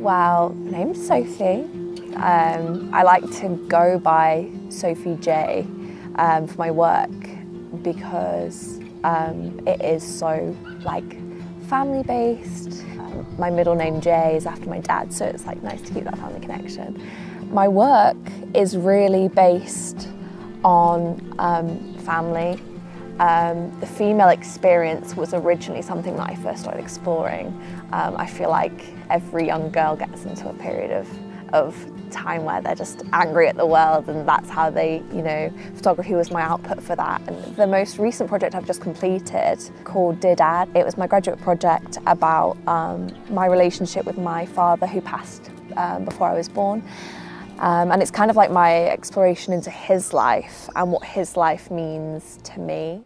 Well, my name's Sophie. Um, I like to go by Sophie Jay um, for my work because um, it is so like family based. My middle name Jay is after my dad, so it's like nice to keep that family connection. My work is really based on um, family. Um, the female experience was originally something that I first started exploring. Um, I feel like every young girl gets into a period of, of time where they're just angry at the world and that's how they, you know, photography was my output for that. And the most recent project I've just completed called Dear Dad, it was my graduate project about um, my relationship with my father who passed um, before I was born. Um, and it's kind of like my exploration into his life and what his life means to me.